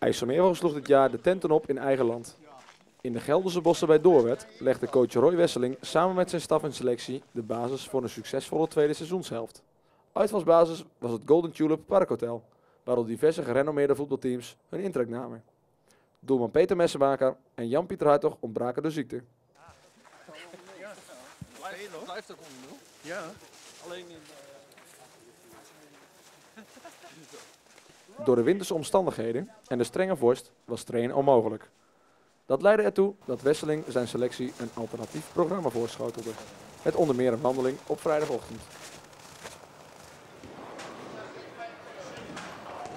IJsselmeervogel sloeg dit jaar de tenten op in eigen land. In de Gelderse bossen bij Doorwet legde coach Roy Wesseling samen met zijn staf en selectie de basis voor een succesvolle tweede seizoenshelft. Uitvalsbasis was het Golden Tulip Parkhotel, waarop diverse gerenommeerde voetbalteams hun intrek namen. Doelman Peter Messenmaker en Jan-Pieter Hartog ontbraken de ziekte. Blijft ook onder nul. Ja. Alleen in... Door de winterse omstandigheden en de strenge vorst was trainen onmogelijk. Dat leidde ertoe dat Wesseling zijn selectie een alternatief programma voorschotelde. Met onder meer een wandeling op vrijdagochtend.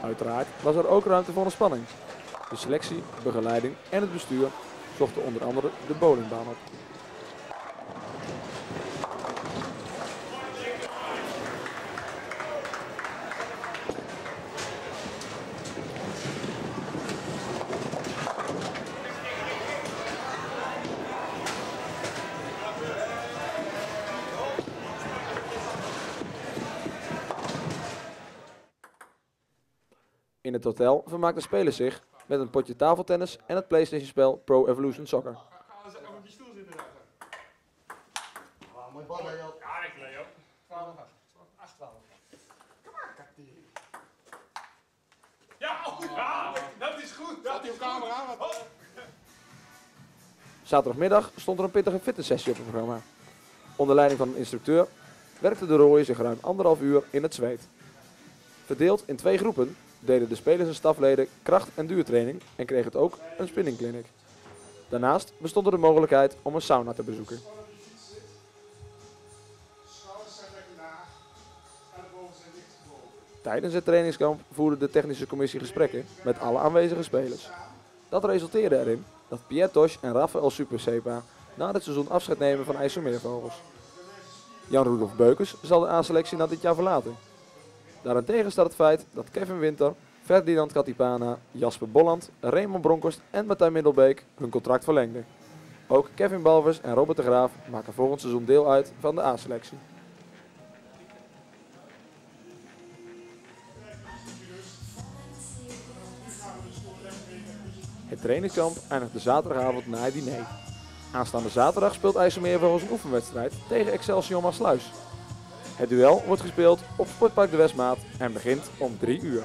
Uiteraard was er ook ruimte voor een spanning. De selectie, begeleiding en het bestuur zochten onder andere de bowlingbaan op. In het hotel vermaakten spelers zich met een potje tafeltennis en het PlayStation-spel Pro Evolution Soccer. Mooi bal, hè, Joop. Ja, ik Leo. 12 8 12. Ja, oh, ja, dat is goed. Dat is goed. camera. Zaterdagmiddag stond er een pittige fitnesssessie op het programma. Onder leiding van een instructeur werkte de rooien zich ruim anderhalf uur in het zweet. Verdeeld in twee groepen deden de spelers en stafleden kracht- en duurtraining en kreeg het ook een spinningclinic. Daarnaast bestond er de mogelijkheid om een sauna te bezoeken. Tijdens het trainingskamp voerde de technische commissie gesprekken met alle aanwezige spelers. Dat resulteerde erin dat Pierre Tosh en Rafael Supersepa na dit seizoen afscheid nemen van IJsselmeervogels. Jan-Rudolf Beukers zal de A-selectie na dit jaar verlaten. Daarentegen staat het feit dat Kevin Winter, Ferdinand Katipana, Jasper Bolland, Raymond Bronkhorst en Martijn Middelbeek hun contract verlengden. Ook Kevin Balvers en Robert de Graaf maken volgend seizoen deel uit van de A-selectie. Het trainingskamp eindigde zaterdagavond na het diner. Aanstaande zaterdag speelt IJsselmeervogels een oefenwedstrijd tegen Excelsior Maasluis. Het duel wordt gespeeld op Sportpark de Westmaat en begint om 3 uur.